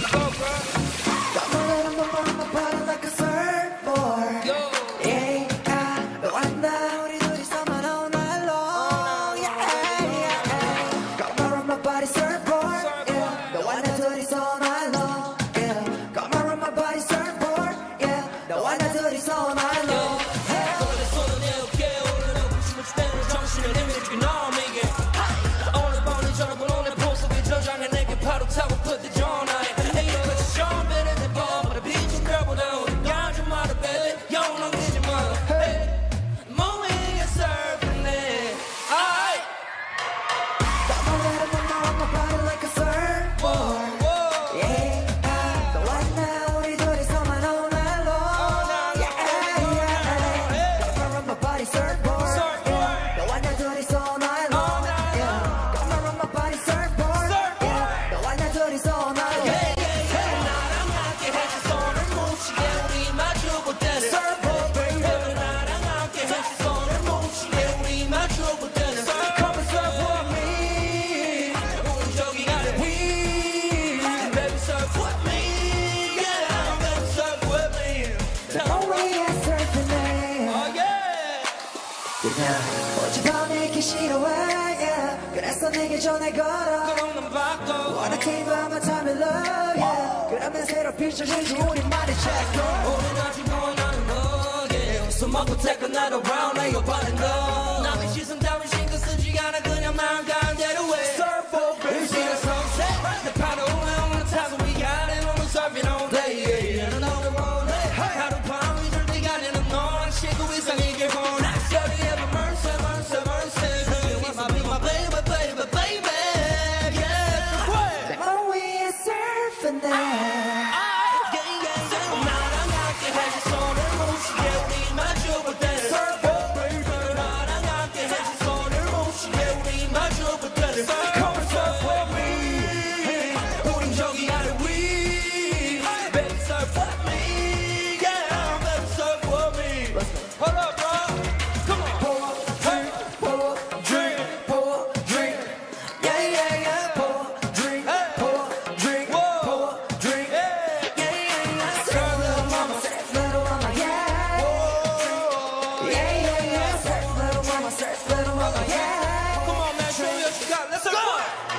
Let's go, girl. yeah. 어제가 내게 싫어해 yeah. 그래서 내게 전화 걸어 그럼 난 바꿔 원하지 마만 time and love yeah. 그러면 새로 펼쳐진지 우리만의 check 오늘 아직 너와 나는 너게 숨 먹고 take another round 내 여반은 너 there. Let's go. Go.